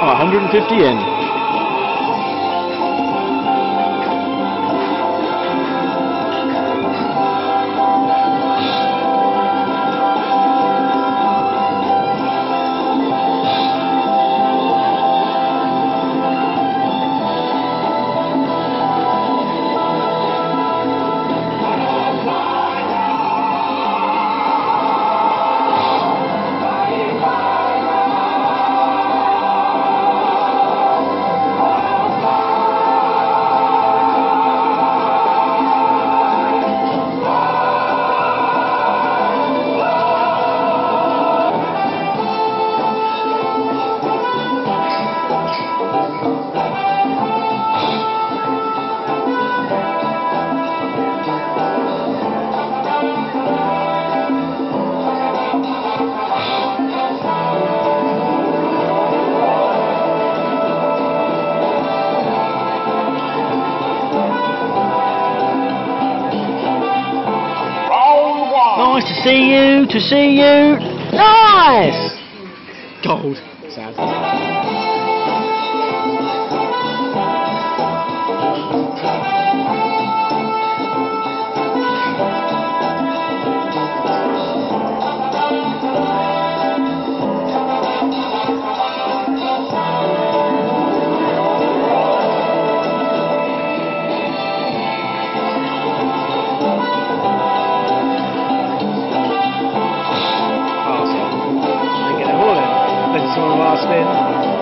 Oh, 150 in. Nice to see you, to see you. Nice! Gold. Sad. for our last.